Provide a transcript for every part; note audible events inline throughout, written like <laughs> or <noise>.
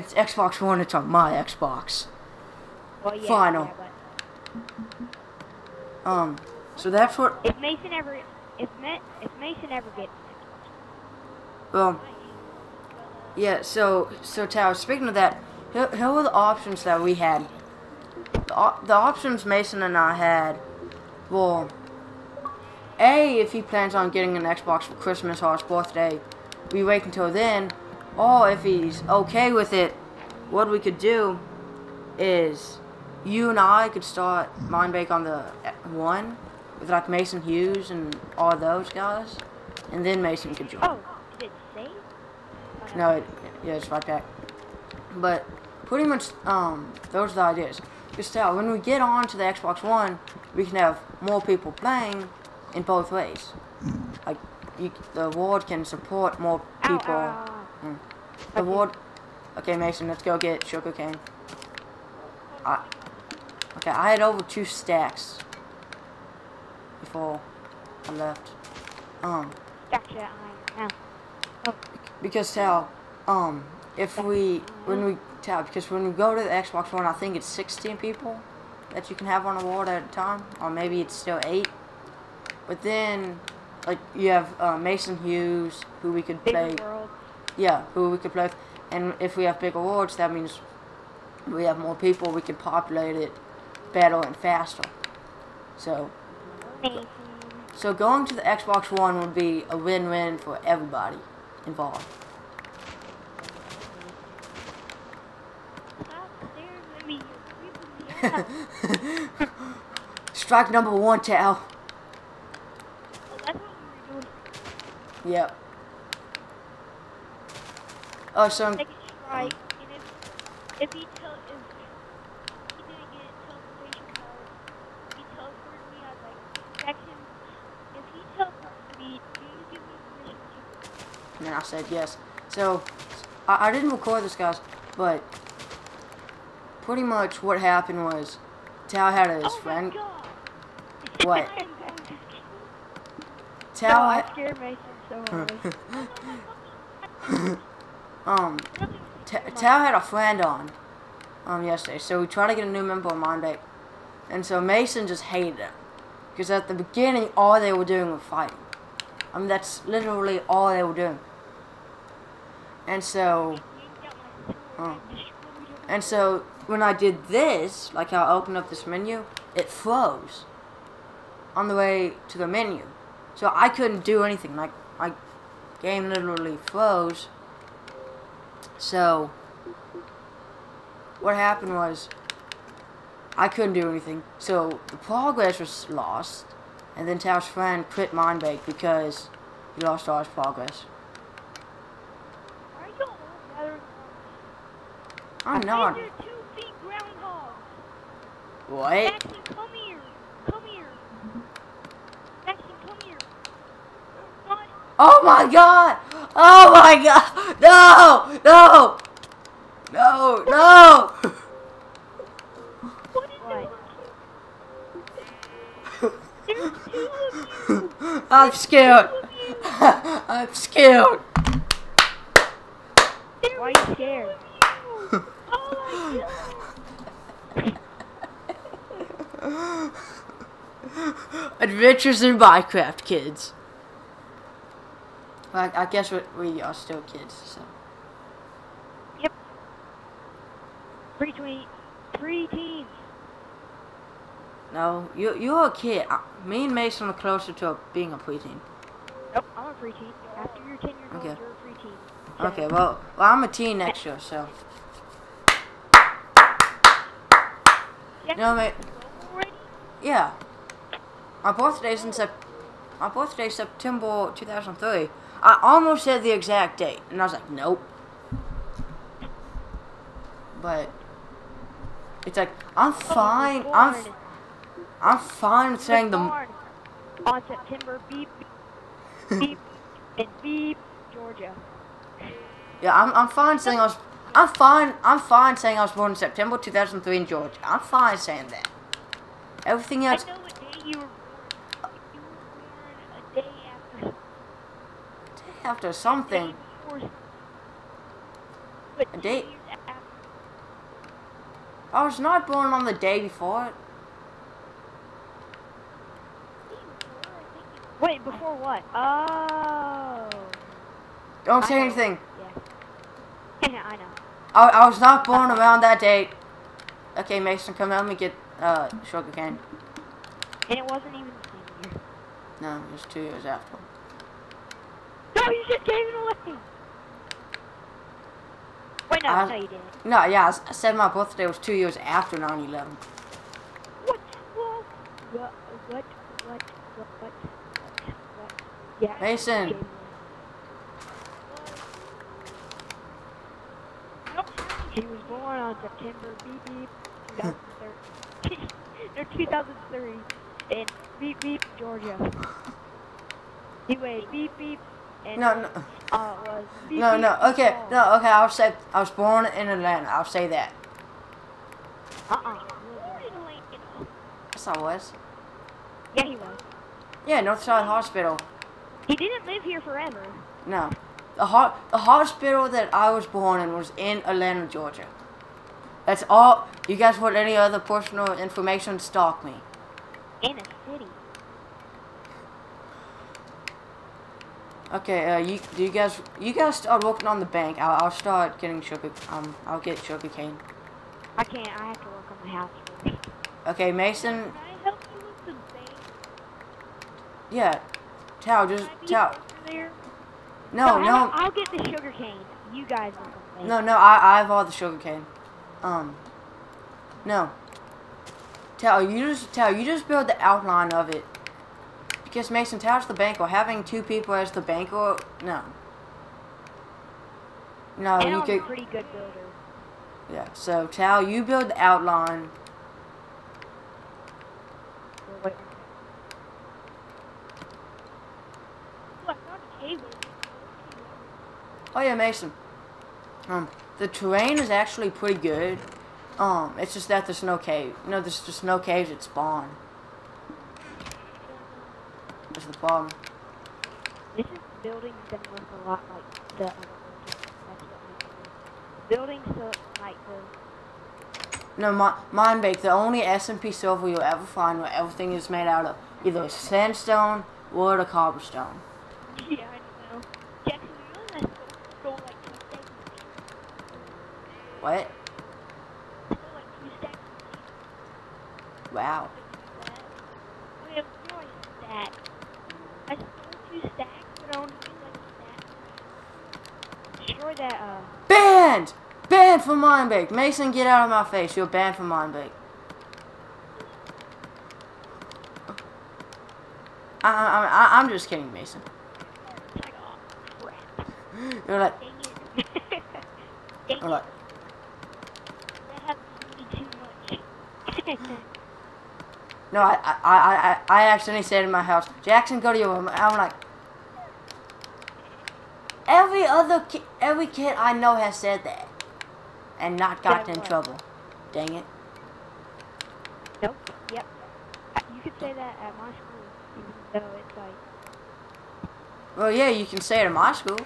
it's Xbox One, it's on my Xbox. Well, yeah, Final. yeah, Um, so that's what. if Mason ever, if Ma- if Mason ever gets Well, yeah. So, so Tao. Speaking of that, here, here were the options that we had. The, op- the options Mason and I had. Well, a if he plans on getting an Xbox for Christmas or his birthday, we wait until then. Or if he's okay with it, what we could do is you and I could start Minebake on the one with like Mason Hughes and all those guys, and then Mason could join. oh, did it say? No, it, yeah, it's right back. But pretty much, um, those are the ideas. Just tell when we get on to the Xbox One, we can have more people playing in both ways. Like, you, the world can support more people. ow, ow. The ward. Okay, Mason, let's go get sugarcane. I, okay, I had over two stacks before I left. Um, Gotcha. I now. because Tal, um, if we when we Tal, because when we go to the Xbox One, I think it's 16 people that you can have on a ward at a time, or maybe it's still eight. But then, like you have uh, Mason Hughes, who we could play. Yeah, who we could play with. And if we have bigger wards, that means we have more people, we can populate it better and faster. So, so going to the Xbox One would be a win-win for everybody involved. Stop staring at me. You're creeping me out. Strike number one, Tal. Oh, that's what we were doing. Yep. Oh, so Second strike. And if, if he tell if he didn't get teleportation power, he teleported me. I was like, Jackson, if he teleported me, do you give me permission to? and I said yes. So I, I didn't record this, guys, but pretty much what happened was Tal had his oh friend. What? I am going to kill Tal, no, I scared Mason so hard. <laughs> <laughs> um, Ta Tao had a friend on um yesterday, so we tried to get a new member on Monday, and so Mason just hated him because at the beginning all they were doing was fighting. I mean that's literally all they were doing. And so Oh. and so when I did this, like how I opened up this menu, it froze on the way to the menu, so I couldn't do anything. Like my game literally froze. So, what happened was, I couldn't do anything. So, the progress was lost, and then Tao's friend quit Minebake because he lost all his progress. Why are you all gathering I'm not. Two feet groundhogs. What? Come here. Come here. Come here. Oh my god! Oh my god! No! No! No! No! What is what? There's two of you. I'm scared. I'm scared. Why are you scared? Oh my god. Adventures in Minecraft, kids. I, I guess we, we are still kids, so. Yep. Pre-tweet. Pre-teens. No, you you're a kid. Uh, me and Mason are closer to being a preteen. Nope, I'm a preteen. After you're 10 years old, Okay. you're a preteen. So- Okay, well, well, I'm a teen next year, so. Jackson, No, mate. Yeah. My birthday's in Sep. My birthday's September 2003. I almost said the exact date, and I was like, nope. But it's like I'm oh, fine. Oh, I'm I'm fine saying the. on September beep beep <laughs> in beep Georgia. Yeah, I'm I'm fine saying I was. I'm fine. I'm fine saying I was born in September 2003 in Georgia. I'm fine saying that. Everything I else. know what day you were born. You were born a day after. After something. Day before, but A date? I was not born on the day before it. Wait, before what? Oh. Don't say anything. Yeah. I know. I, I was not born around that date. Okay, Mason, come help me get uh, sugar cane. And it wasn't even the same year. No, it was two years after. No, you just gave it away. Wait, no, I, no, uh, you didn't. No, yeah, I said my birthday was two years after 9-11. What? What? What? What? What? What? What? Yeah. Mason. He was born on September beep beep 2013. <laughs> <laughs> no, 2003 in beep beep Georgia. He weighed beep beep and No, no, uh no, no, okay, no, okay, I'll say, I was born in Atlanta, I'll say that. Uh-uh. Yes, I was. Yeah, he was. Yeah, Northside Hospital. He didn't live here forever. No. The, ho- the hospital that I was born in was in Atlanta, Georgia. That's all. You guys want any other personal information? Stalk me. In a city. Okay, uh, you do you guys you guys start working on the bank. I'll, I'll start getting sugar. Um, I'll get sugar cane. I can't. I have to work on my house. Okay, Mason. Can I help you with the bank? Yeah, Tao, just Tao. No, I'll- no, I'll get the sugar cane. You guys work on the bank. no, no. I I have all the sugar cane. Um, no. Tao, you just Tao, you just build the outline of it. Because Mason Towers the banker. Having two people as the banker, no. No, and you I'm could. a pretty good builder. Yeah. So Tao, you build the outline. Well, wait. Ooh, I found a cave. Oh yeah, Mason. Um, the terrain is actually pretty good. Um, it's just that there's no cave. No, there's just no caves at spawn. That's the problem. This is buildings that look a lot like the other buildings. That's what makes it. Buildings look like the No, mi- Minebake. The only SMP server you'll ever find where everything is made out of either sandstone, wood, or cobblestone. <laughs> Yeah, I know. Jackson, you know stole, like two stacks? What? Stole like two stacks. Wow. I mean, I'm throwing a stack. I two stacks, but I only get like a stack. Destroy that, uh, Banned! Banned from Minebake. Mason, get out of my face. You're banned from Minebake. I, I, I, I'm just kidding, Mason. like. You're like, Dang it. Dang you're like, That happened to me too much. no, I, I, I, I, I accidentally said in my house, Jackson, go to your room. I'm like, every other kid, every kid I know has said that, and not gotten in trouble. Dang it. nope. Yep. Uh, You could say that at my school, even though it's like, Well, yeah, you can say it in my school.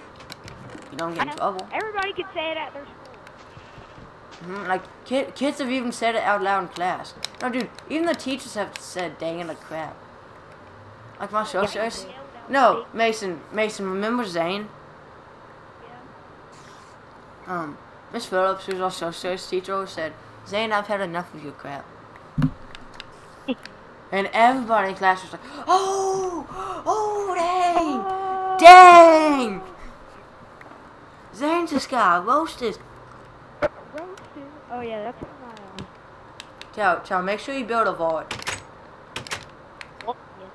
You don't get in trouble. Everybody could say it at their school. hmm Like kid, kids have even said it out loud in class. No, dude, even the teachers have said "dang it" like crap. Like my socials. Yeah. No, Mason, Mason, remember Zane? Um, Miss Phillips, who's our socials teacher, always said, "Zane, I've had enough of your crap." <laughs> And everybody in class was like, "Oh, oh, dang, dang!" Zane just got roasted. Roasted. Oh yeah, that's. Uh, Tell, tell, make sure you build a vault. oh yes,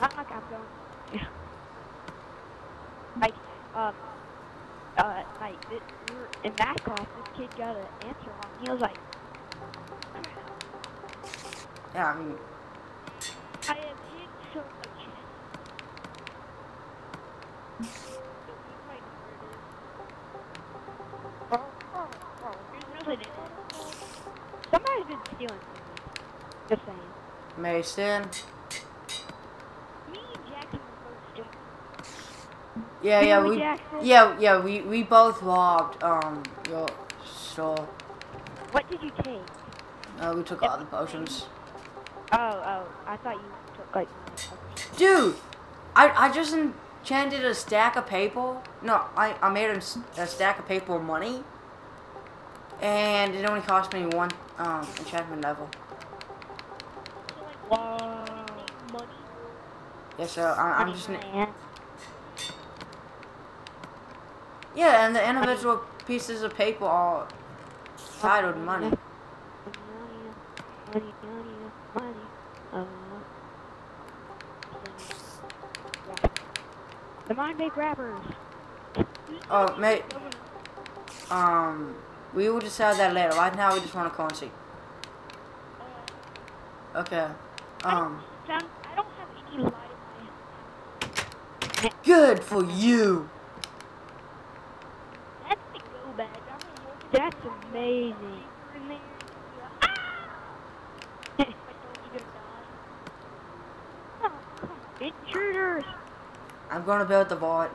I. Not like I'm going. like, um, uh, like this, we were in math class. This kid got an answer wrong. He was like, Yeah, I mean, I have hid so much. Oh, oh, oh, there's nothing in it. Somebody's been stealing from me. Just saying. Mason. Me and Jackson were both stealing. Yeah, yeah, we, yeah, yeah, we, we both robbed, um, your store. What did you take? Uh, we took all the potions. Oh, oh, I thought you took like. Dude, I, I just enchanted a stack of paper. No, I, I made a stack of paper money. And it only cost me one, um, enchantment level. Wow. Money. Yeah, so I, I'm just, man. Yeah, and the individual pieces of paper are titled money. The Mind Bank rappers. Oh, mate, um, we will decide that later. Right now, we just want a currency. Okay. Um, I don't have any light good for you. That's the go bag. That's amazing. Intruders! I'm gonna build the vault.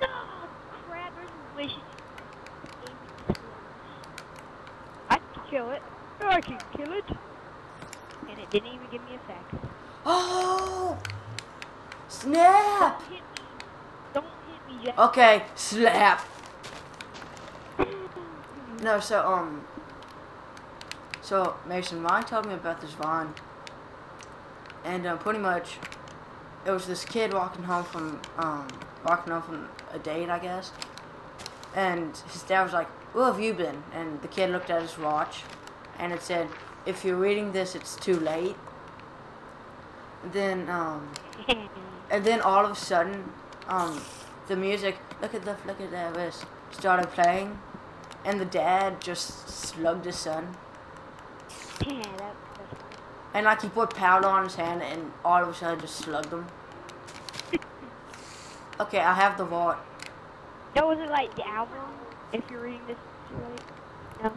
No! Crap, there's a wish I can kill it. I can kill it. And it didn't even give me a fact. Oh! Snap! Don't hit me. Don't hit me, Jack. Okay, slap. No, so, um, so, Mason, Ryan told me about this Vine. And, um, pretty much, it was this kid walking home from, um, walking home from a date, I guess. And his dad was like, where have you been? And the kid looked at his watch, and it said, if you're reading this, it's too late. Then, um, <laughs> and then all of a sudden, um, the music, look at the look at that wrist, started playing, and the dad just slugged his son. yeah, <laughs> that, And like he put powder on his hand, and all of a sudden just slugged him. <laughs> Okay, I have the vault. That wasn't like the album, if you're reading this right. No.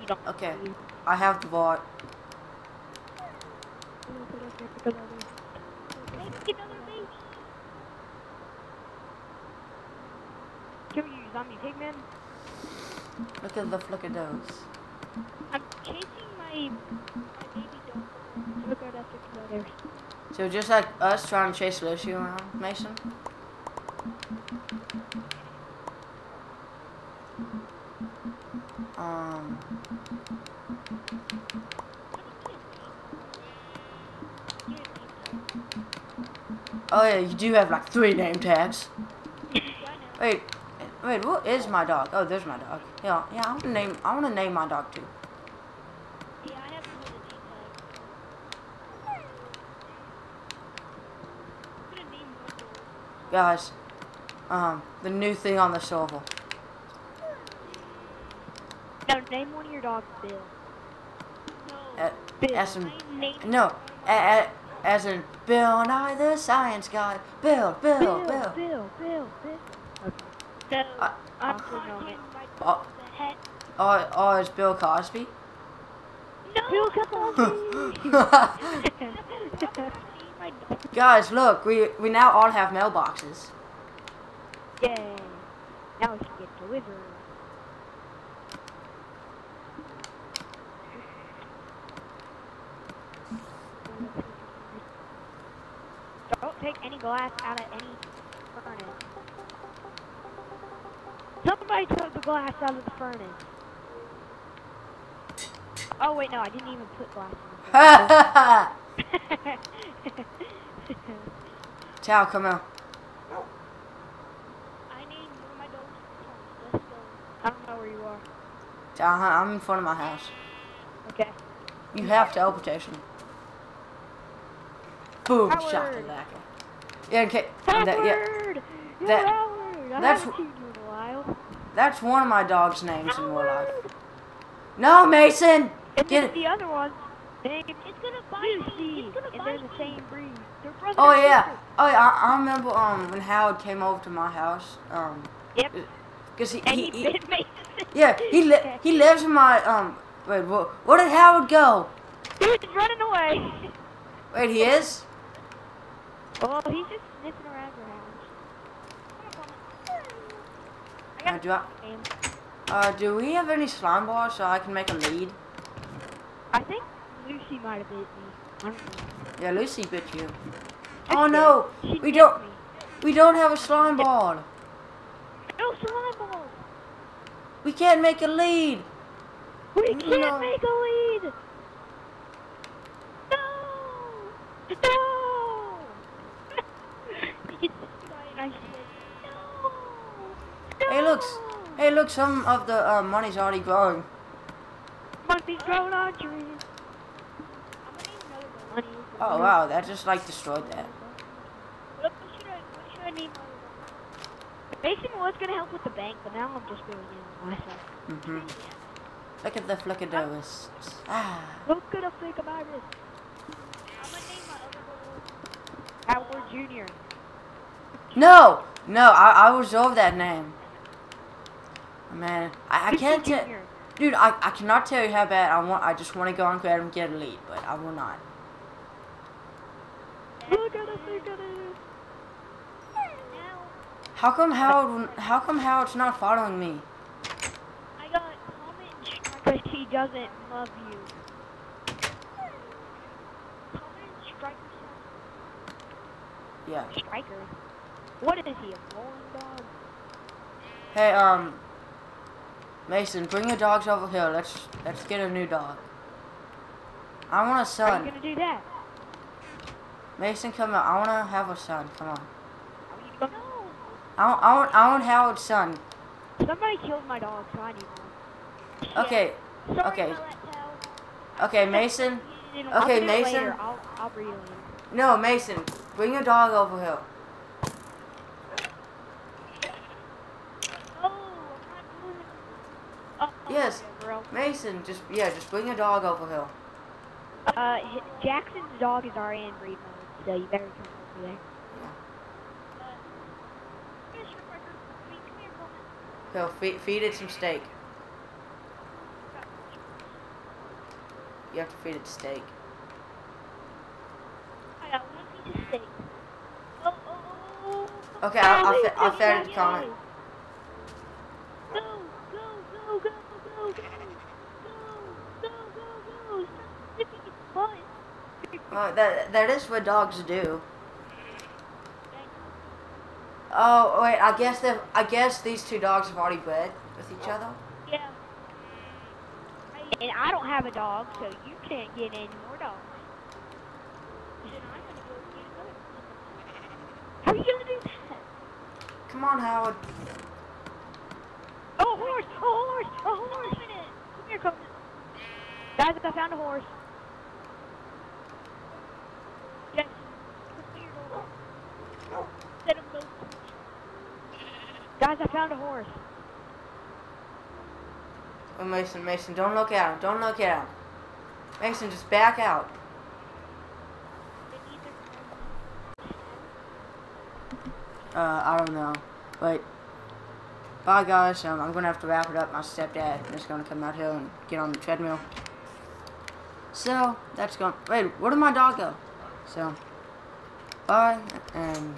You don't. Okay, I have the vault. Make another baby. Kill you, zombie pigman. Look at the look at those. I'm chasing my, my baby dog. Look at after. So just like us trying to chase Lucy around, Mason. Um. Oh yeah, you do have like three name tags. Wait, wait, what is my dog? Oh, there's my dog. Yeah, yeah. I want to name. I want to name my dog too. I have another name tag. I'm gonna name my dog. Guys, um, the new thing on the server. No, name one of your dogs Bill. No, Uh, Bill. No, a, a, as in Bill Nye the Science Guy. Bill, Bill, Bill, Bill. Bill, Bill, Bill. Okay. So, Uh, I'm uh, calling my uh, dog. Oh, oh, it's Bill Cosby. No! Bill Cosby! <laughs> Guys, look, we we now all have mailboxes. Yay. Now we can get delivered. Take any glass out of any furnace. Somebody took the glass out of the furnace. Oh wait, no, I didn't even put glass in the furnace. Chow, come out. I need one of my dogs. Let's go. I don't know where you are. Chow, I'm in front of my house. Okay. You have teleportation. Boom, shot the back. Yeah, okay. and That, yeah, that- Howard! I that's haven't seen you in a while. that's one of my dog's names in real life. No, Mason. And Get it. the other one, It's gonna bite me. Lucy, It's gonna and bite they're the same breed. Oh yeah. Oh yeah. I, I remember um when Howard came over to my house. Um, Yep. cause he, And he, he, he bit Mason. <laughs> yeah he li- he lives in my um. Wait, where, where did Howard go? He was running away. Wait, he is. Oh, he's just sniffing around your house. I Uh, do I, uh, do we have any slime balls so I can make a lead? I think Lucy might have bit me. I don't know. Yeah, Lucy bit you. Oh no, She we don't. me. We don't have a slime ball. No slime balls. We can't make a lead. We can't No. make a lead. No. No. It's fine, I said no. Hey, looks. No. Hey, look, some of the uh, money's already growing. Money's growing on trees. Oh wow, that just like destroyed that. What should I, what should I name Mason was gonna help with the bank, but now I'm just doing it myself. Mhm. Look at the flickadoists. Ah. I think about it? I'm gonna name my other. Howard Jr. No, no, I I reserve that name. Man, I, I can't tell, dude. I, I cannot tell you how bad I want. I just want to go on Grab and get a lead, but I will not. Look at us, look at us. How come Howard? How come Howard's not following me? I got comment strike. Because he doesn't love you. Comment strike. Yeah. Striker. What is he, a bowling dog? Hey, um, Mason, bring your dogs over here. Let's let's get a new dog. I want a How are you gonna do that? Mason, come on. I want to have a son. Come on. You. I want, I want, I want Howard's son. Somebody killed my dog, so I need one. Okay, Sorry Okay. about that, Tal. okay, Mason. <laughs> Okay, Mason. I'll, I'll breed it later. No, Mason, bring your dog over here. Oh, I'm not doing it. Oh, Yes. Mason, just yeah, just bring your dog over here. Uh, Jackson's dog is already in breed mode, so you better come over there. Yes, Striker. I mean, come here, feed, feed it some steak. You have to feed it steak. I got one piece of steak. Oh, oh. Okay, I'll, I'll, I'll it yay. comment. Go, go, go, go, go, go. Go, go, go, go. Uh, that that is what dogs do. Oh wait, I guess they I guess these two dogs have already bred with each other. Yeah. And I don't have a dog, so you can't get any more dogs. How are you gonna do that? Come on, Howard. Oh, a horse! A horse! A horse! Come here, come here, comment. Guys, I found a horse. Yes. Come here, go. Him go. Guys, I found a horse. Oh, Mason, Mason, don't look at him. Don't look at him. Mason, just back out. They need their Uh, I don't know, but bye guys. Um, I'm gonna have to wrap it up. My stepdad is gonna come out here and get on the treadmill. So that's going. Wait, where did my dog go? So bye and